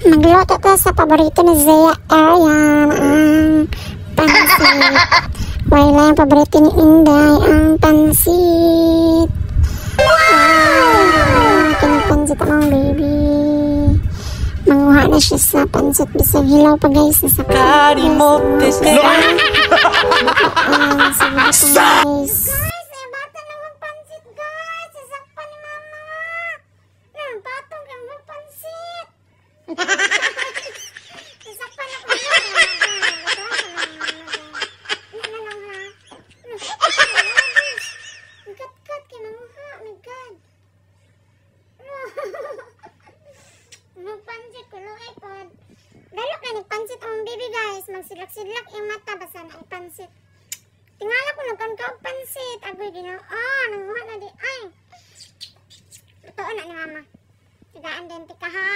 Magluto to sa paborito ni Zaya Arian, ang pansit. Wala yung paborito ni Inday, ang pansit. Wow! Kinapansit ang baby. Manguha na siya sa pansit. Bisag hilaw pa guys. Nasa Cari mo desde Ayan, sige guys. Ka nagpansit ang baby guys. Magsilak-silak yung mata basta na ipansit. Tingala ko nagkan ka pansit. Agoy gino. Ah, nanguha na di. Ay. Totoo na ni mama. Tigaan din ti ka ha.